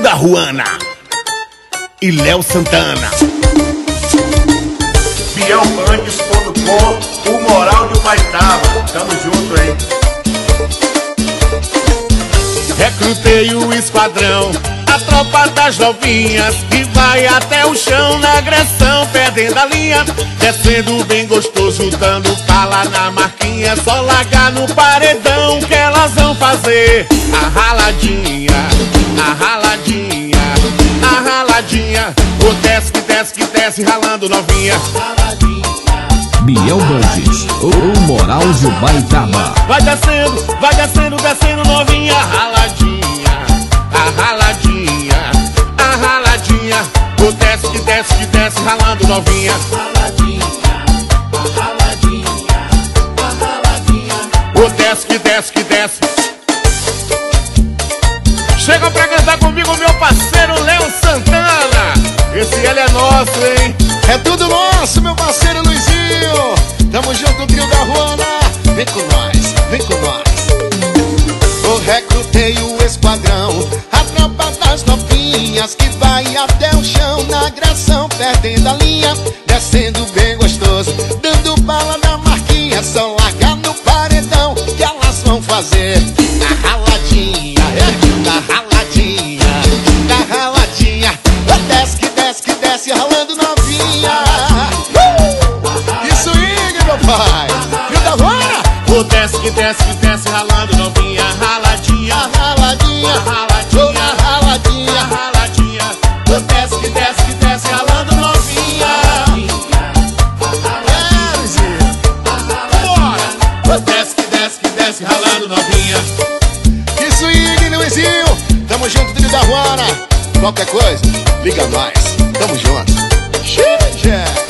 da Ruana e Léo Santana. Bielbandes.com, o moral de Baitava. Tamo junto, hein? Recrutei o esquadrão, a tropa das novinhas que vai até o chão na agressão, perdendo a linha, descendo bem gostoso, dando pala na marquinha, só largar no paredão que elas vão fazer a raladinha, o desce que desce que desce ralando novinha. Biel Bandes, o moral de Baitaba. Vai descendo, vai descendo, descendo novinha, raladinha, a raladinha, a raladinha, o desce que desce que desce ralando novinha. O desce que desce que desce. Ele é nosso, hein? É tudo nosso, meu parceiro Luizinho. Tamo junto, trio da Ruana. Vem com nós, vem com nós. Eu recrutei o esquadrão, a tropa das novinhas que vai até o chão na agressão, perdendo a linha, descendo bem gostoso, dando bala na marquinha, só largar no paredão que elas vão fazer a raladinha, é, da raladinha, Desce que desce que desce ralando novinha, raladinha, raladinha, raladinha, raladinha. raladinha. Desce que desce que desce ralando novinha. Bora! Desce que desce que desce ralando novinha. Isso aí, Luizinho. Tamo junto, trio da Ruana. Qualquer coisa, liga nós. Tamo junto. Xixi.